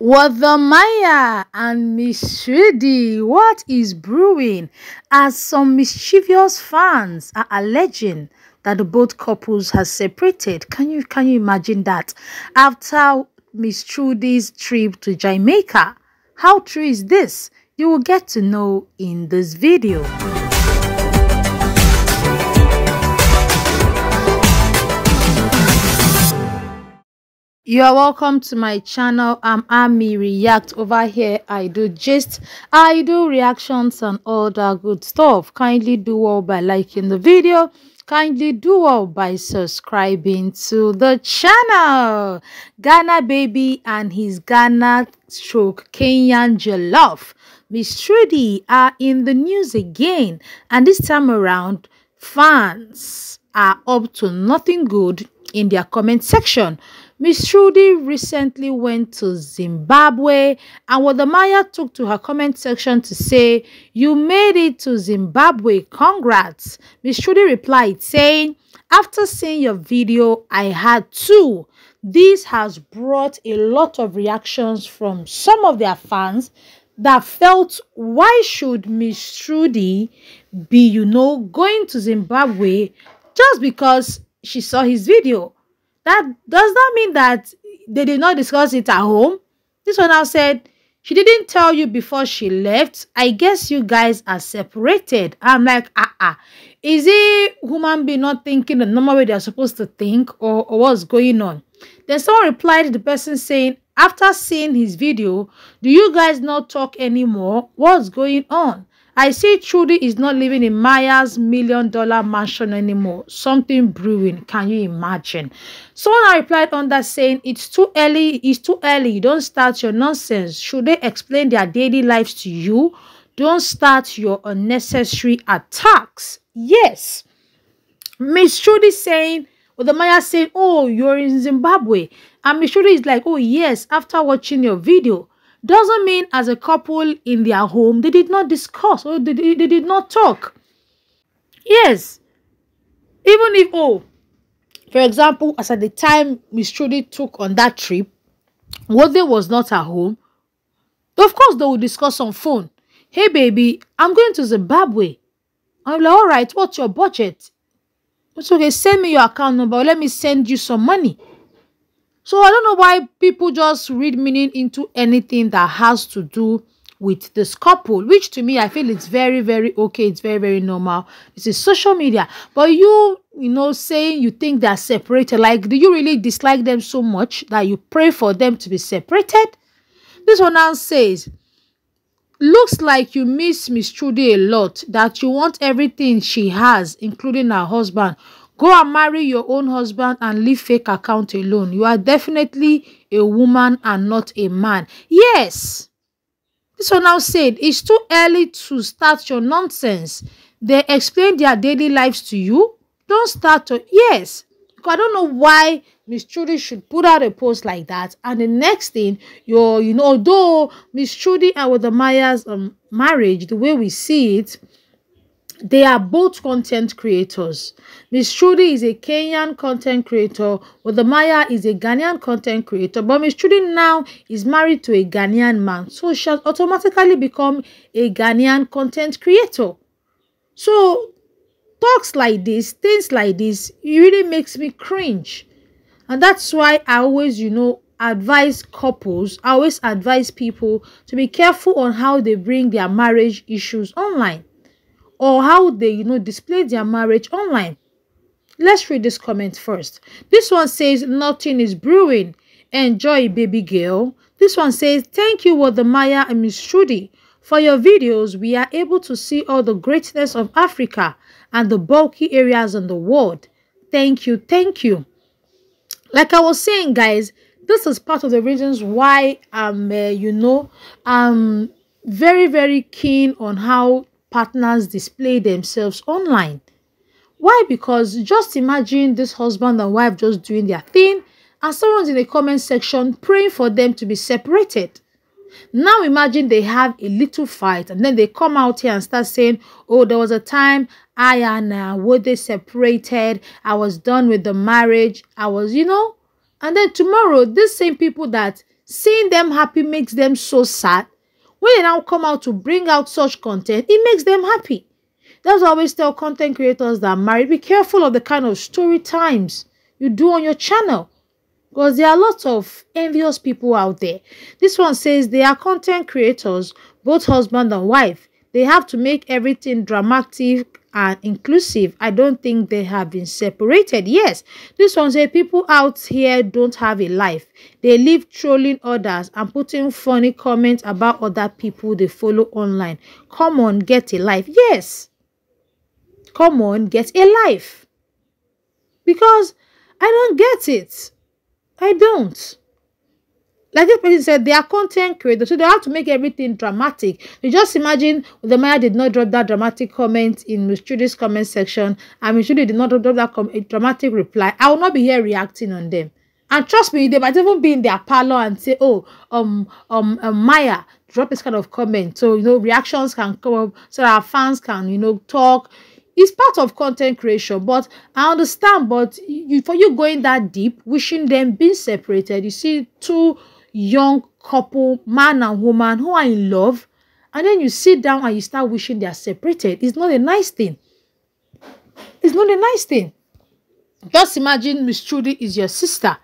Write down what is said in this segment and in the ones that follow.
Maya and Miss Trudy, what is brewing? As some mischievous fans are alleging that the both couples have separated. Can you can you imagine that? After Miss Trudy's trip to Jamaica. How true is this? You will get to know in this video. You are welcome to my channel. I'm Amy. React over here. I do gist. I do reactions and all that good stuff. Kindly do all by liking the video. Kindly do all by subscribing to the channel. Ghana baby and his ghana stroke kenyan jollof. Miss trudy are in the news again. And this time around fans are up to nothing good in their comment section Miss Trudy recently went to Zimbabwe and Wode Maya took to her comment section to say, You made it to Zimbabwe, congrats. Miss Trudy replied saying, After seeing your video, I had two. This has brought a lot of reactions from some of their fans that felt why should Miss Trudy be, you know, going to Zimbabwe just because she saw his video? That does that mean that they did not discuss it at home? This one now said, she didn't tell you before she left. I guess you guys are separated. I'm like, ah, ah. Is it human being not thinking the normal way they're supposed to think or, or what's going on? Then someone replied to the person saying, after seeing his video, do you guys not talk anymore? What's going on? I see Trudy is not living in Maya's million dollar mansion anymore. Something brewing. Can you imagine? Someone replied on that saying, It's too early. It's too early. You Don't start your nonsense. Should they explain their daily lives to you? Don't start your unnecessary attacks. Yes. Miss Trudy saying, well, Wode Maya saying, Oh, you're in Zimbabwe. And Miss Trudy is like, Oh, yes, after watching your video doesn't mean as a couple in their home they did not discuss or they, they did not talk. Yes. Even if, oh, for example, as at the time Miss Trudy took on that trip, Wode was not at home, of course they will discuss on phone. Hey baby, I'm going to Zimbabwe. I'm like, all right, what's your budget? It's okay, send me your account number. Let me send you some money. So I don't know why people just read meaning into anything that has to do with this couple, which to me, I feel it's very, very okay. It's very, very normal. This is social media. But you, you know, saying you think they're separated, like, do you really dislike them so much that you pray for them to be separated? This one now says, looks like you miss Miss Trudy a lot, that you want everything she has, including her husband, Go and marry your own husband and leave fake account alone. You are definitely a woman and not a man. Yes. This one now said, it's too early to start your nonsense. They explain their daily lives to you. Don't start to, yes. I don't know why Miss Trudy should put out a post like that. And the next thing, you're, you know, although Miss Trudy and Wode Maya's um, marriage, the way we see it, they are both content creators. Miss Trudy is a Kenyan content creator, while Wode Maya is a Ghanaian content creator. But Miss Trudy now is married to a Ghanaian man, so she has automatically become a Ghanaian content creator. So talks like this, things like this, it really makes me cringe. And that's why I always, you know, advise couples, I always advise people to be careful on how they bring their marriage issues online or how they, you know, display their marriage online. Let's read this comment first. This one says, nothing is brewing. Enjoy, baby girl. This one says, thank you, Maya and Miss Trudy. For your videos, we are able to see all the greatness of Africa and the bulky areas in the world. Thank you, thank you. Like I was saying, guys, this is part of the reasons why I'm, uh, you know, I'm very, very keen on how partners display themselves online. Why? Because just imagine this husband and wife just doing their thing and someone's in the comment section praying for them to be separated. Now imagine they have a little fight and then they come out here and start saying, oh, there was a time I and uh, were they separated. I was done with the marriage. I was, you know. And then tomorrow, these same people that seeing them happy makes them so sad when they now come out to bring out such content it makes them happy. That's why I always tell content creators that are married be careful of the kind of story times you do on your channel because there are lots of envious people out there. This one says they are content creators both husband and wife. They have to make everything dramatic and inclusive. I don't think they have been separated. Yes, this one say people out here don't have a life. They live trolling others and putting funny comments about other people they follow online. Come on, get a life. Yes. Come on, get a life. Because I don't get it. I don't. Like this person said, they are content creators, so they have to make everything dramatic. You just imagine Wode Maya did not drop that dramatic comment in Miss comment section, and Miss Trudy did not drop that dramatic reply. I will not be here reacting on them. And trust me, they might even be in their parlor and say, "Oh, um, um, um Maya, drop this kind of comment," so you know reactions can come up, so our fans can you know talk. It's part of content creation, but I understand. But you, for you going that deep, wishing them being separated, you see two young couple, man and woman, who are in love, and then you sit down and you start wishing they are separated. It's not a nice thing. It's not a nice thing. Just imagine Miss Trudy is your sister.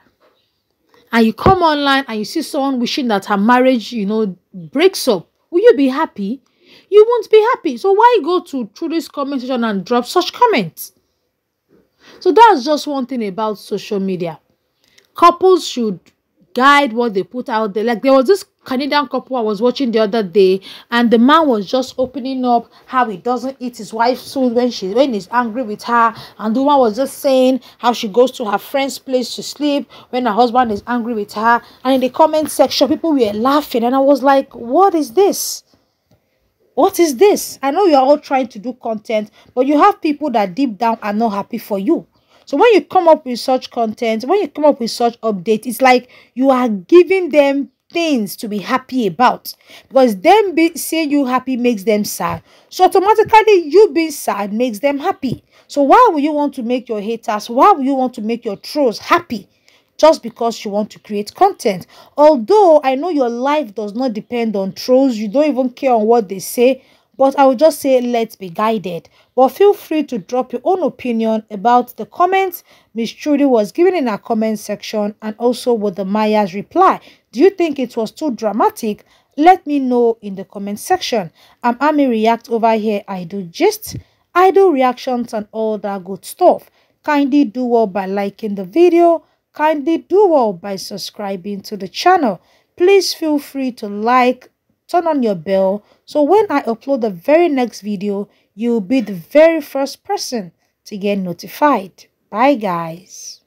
And you come online and you see someone wishing that her marriage, you know, breaks up. Will you be happy? You won't be happy. So why go to Trudy's comment section and drop such comments? So that's just one thing about social media. Couples should guide what they put out there. Like there was this Canadian couple I was watching the other day, and the man was just opening up how he doesn't eat his wife's food when she when he's angry with her, and the woman was just saying how she goes to her friend's place to sleep when her husband is angry with her. And in the comment section, people were laughing, and I was like, "What is this?" What is this? I know you're all trying to do content, but you have people that deep down are not happy for you. So when you come up with such content, when you come up with such update, it's like you are giving them things to be happy about because them be, seeing you happy makes them sad. So automatically you being sad makes them happy. So why would you want to make your haters, why would you want to make your trolls happy? Just because you want to create content. Although I know your life does not depend on trolls, you don't even care on what they say, but I will just say let's be guided. But feel free to drop your own opinion about the comments Miss Trudy was given in our comment section and also Wode Maya's reply. Do you think it was too dramatic? Let me know in the comment section. I'm Amy React over here. I do gist, I do reactions and all that good stuff. Kindly do well by liking the video. Kindly do well by subscribing to the channel. Please feel free to like, turn on your bell so when I upload the very next video, you'll be the very first person to get notified. Bye guys.